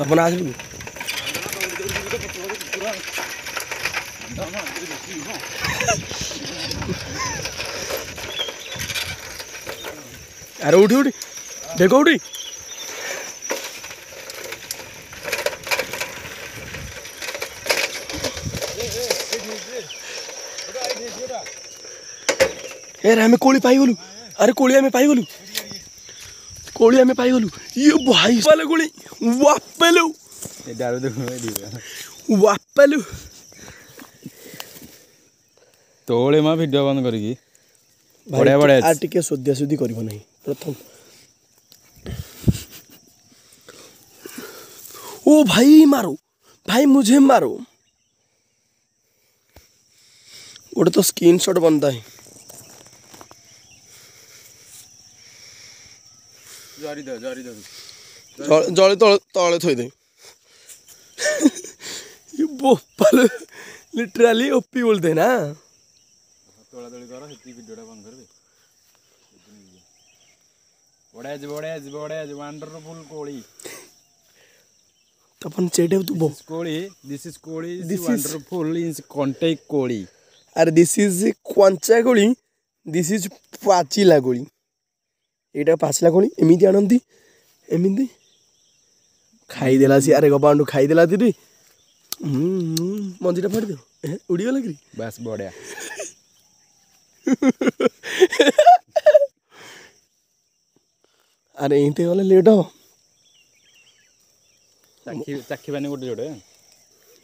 अपन आज अरे उठी उठी देखो उठी अरे हमें कोली पाई गलू अरे कोली हमें पाई गलू କୋଳି ଆମେ ପାଇଗଲୁ ଇଏ ଭାଇ ପାଲେ କୋଳି ୱାପାଲୁ ୱାପାଲୁ ତୋଳେ ମା ଭିଡ଼ିଓ ବନ୍ଦ କରିକି ବଢ଼ିଆ ବଢ଼ିଆ ଟିକେ ସୋଦିଆ ସୋଦି କରିବ ନାହିଁ ପ୍ରଥମ ओ भाई मारो भाई मुझे मारो गोटे तो स्क्रीन शॉट बनता है ଜରି ଦେ ଜରି ଦେ ଜଳି ତଳେ ତଳେ ଥୋଇଦେ ବୋପାଲ ଲିଟରାଲି ଓପି ବୋଲଦେ ନା ତୋଳାତୋଳି କର ସେତିକି ଭିଡ଼ିଓଟା ବନ୍ଦ କରିବି ବଢ଼ିଆ ଯିବ ବଢ଼ିଆ ଯିବ ବଢ଼ିଆ ଯିବ ୱାଣ୍ଡରଫୁଲ୍ କୋଳି तपन चेटे तू बो कोळी this is Koli this is wonderful is contact कोळी अरे this is क्वांचा Koli this is पाचीला कोळी ଏଇଟା ପାଚିଲା କୋଳି ଏମିତି ଆଣନ୍ତି ଏମିତି ଖାଇଦେଲା ସିଏ ଆରେ ଗବାଣ୍ଡୁ ଖାଇଦେଲା ଦିଦି ମଞ୍ଜିଟା ଫାଟିଦେବ ଉଡ଼ିଗଲା କି ବାସ୍ ବଢ଼ିଆ ଆରେ ଏମିତି ଗଲେ ଲେଟ୍ ହବ ଚାଖିବାନି ଗୋଟେ ଯୋଡ଼େ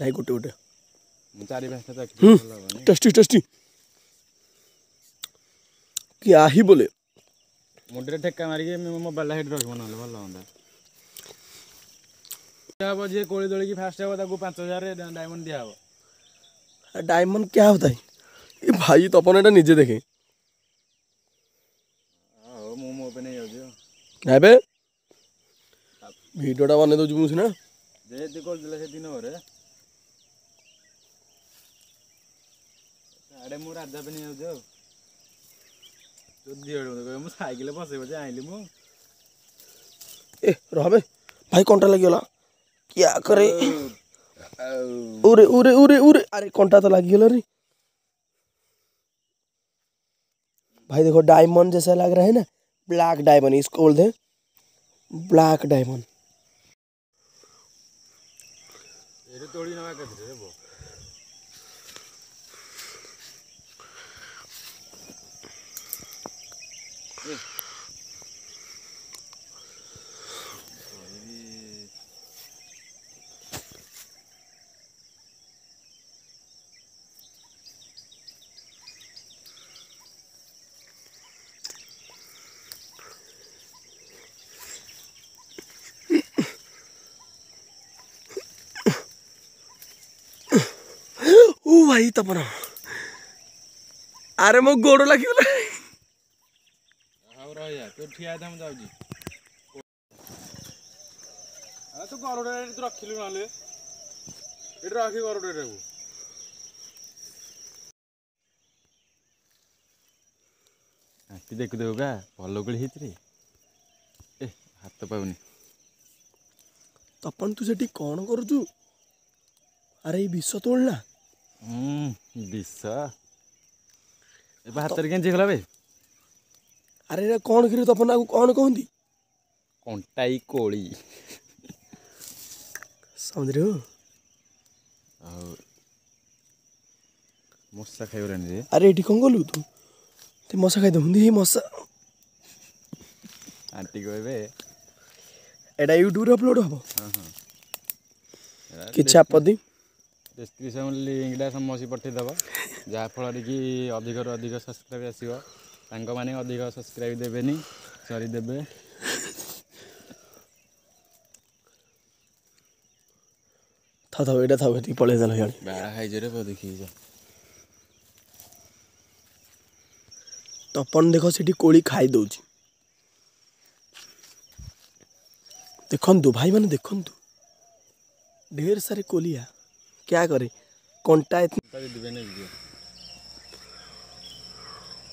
ନାଇଁ ଗୋଟେ ଗୋଟେ ଚାରି ପାଞ୍ଚଟା ଟେଷ୍ଟି ଟେଷ୍ଟି କି ଆହି ବୋଲେ ମୁଣ୍ଡରେ ଠେକା ମାରିକି ମୋବାଇଲଟା ହେଠି ରହିବ ନହେଲେ ଭଲ ହୁଅନ୍ତା ଦିଆହବ ଯିଏ କୋଳି ଦୋଳିକି ଫାଷ୍ଟ ହବ ତାକୁ ପାଞ୍ଚ ହଜାର ଡାଇମଣ୍ଡ ଦିଆହବ ଡାଇମଣ୍ଡ क्या ହବ है ଏ ଭାଇ ତପନ अपन ନିଜେ ଦେଖେ देखे ହଉ ମୁଁ ମୋ ପାଇଁ ନେଇଯାଉଛି ଆଉ ଏବେ ଭିଡ଼ିଓଟା ବନେଇ ଦେଉଛି ମୁଁ ସିନା ଯେହେତୁ କରିଦେଲା ସେଦିନ ପରେ ଆଡ଼େ ମୁଁ ରାଜା ପାଇଁ ନେଇଯାଉଛି ଆଉ म साइकल बसेपछि अहिले म ए रहे भाइ कन्टा लागिला क्या करे उरे उरे उरे उरे अरे कन्टा त तो लागिला रे भाई देखो डायमंड जैसा लग रहा है ना ब्लैक डायमंड इसको बोलते हैं ब्लैक तो diamond Ahí está, Ahora hemos gorro la que... ठिया था जा तो गरुटा तो रख लु ना ये रख गरुटा को हाथी देखुद क्या भल गोली हाथ पाऊनि तपन तू से कौन करुचु अरे विष तोलना विष ए हाथ रही गेजी गला भाई ଆରେ ଏଇଟା କ'ଣ କିରି ତମ ନାକୁ କ'ଣ କହନ୍ତି କଣ୍ଟାଇ କୋଳି ସମୁଦ୍ର ଆଉ ମଶା ଖାଇଗଲାଣି ରେ ଆରେ ଏଠି କ'ଣ କଲୁ ତୁ ତେ ମଶା ଖାଇଦେବୁନି ଏଇ ମଶା ଆଣ୍ଟି କହିବେ ଏଇଟା ୟୁଟ୍ୟୁବରେ ଅପଲୋଡ଼ ହେବ କିଛି ଆପତ୍ତି ଡେସ୍କ୍ରିପସନ୍ ଲିଙ୍କଟା ସମସ୍ତେ ପଠାଇଦେବ ଯାହାଫଳରେ କି ଅଧିକରୁ ଅଧିକ ସବସ୍କ୍ରାଇବ୍ ଆସିବ तांगो माने अधिक सब्सक्राइब देवेनि सॉरी देबे था था एटा था बेटी पळे जाल यार बा हाय जरे पर देखि जा तपन देखो सेठी कोळी खाई दउ छी देखन दु भाई माने देखन दु ढेर सारे कोलिया क्या करे कोंटा इतनी देबे ने वीडियो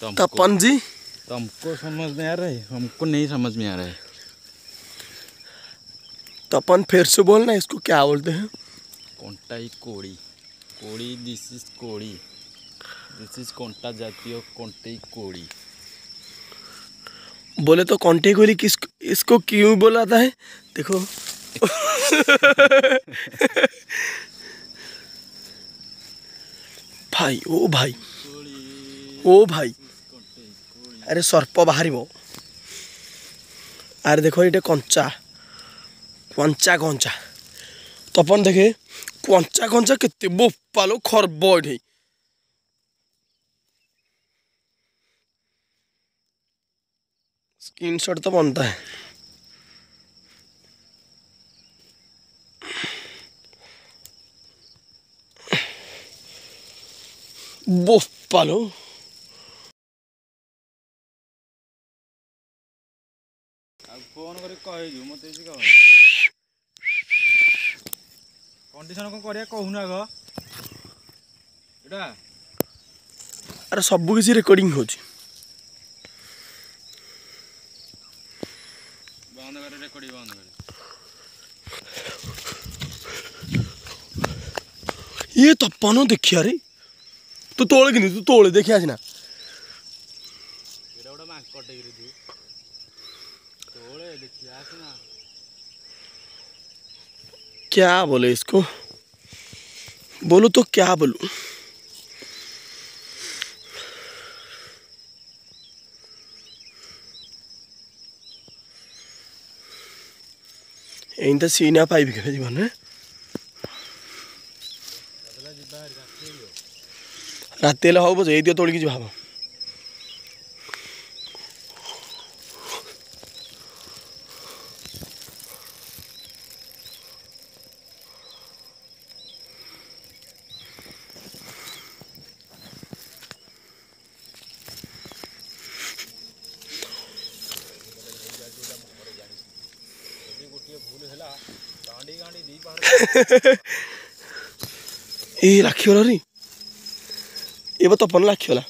तो तपन जी तुमको तो समझ में आ रहा है हमको नहीं समझ में आ रहा है तपन फिर से बोलना इसको क्या बोलते हैं कोंटाई कोड़ी कोड़ी दिस इज कोड़ी दिस इज कोंटा जाती जातीय कोंटाई कोड़ी बोले तो कॉन्टे कोड़ी किस इसको क्यों बोलाता है देखो भाई ओ भाई ओ भाई ଆରେ ସର୍ପ ବାହାରିବ ଆରେ ଦେଖ ଏଇଟା କଞ୍ଚା କଞ୍ଚା କଞ୍ଚା ତପନ ଦେଖେ କଞ୍ଚା କଞ୍ଚା କେତେ ବୋପାଲ ଖର୍ବ ଏଠି स्क्रीनशॉट तो बनता है बोफ पालो ମତେ କଣ୍ଡିସନ କ'ଣ କରିବା କହୁନ ଆଗ ଏଇଟା ଆରେ ସବୁ କିଛି ରେକର୍ଡିଂ ହେଉଛି ବନ୍ଦ କର ରେକର୍ଡିଂ ବନ୍ଦ କର ଇଏ ତପନ ଦେଖିବାରେ ତୁ ତୋଳେ କିନ୍ତୁ ତୁ ତୋଳେ ଦେଖିଆ ସିନା ଏଇଟା ଗୋଟେ ମାଙ୍କଟେ क्या बोले इसको बोलो तो क्या बोलू इन तो सीना पाई भी कहते जीवन रात हो बस यही तोड़ी जी भाव ए राखियो होला नि ए त तपन राखियो होला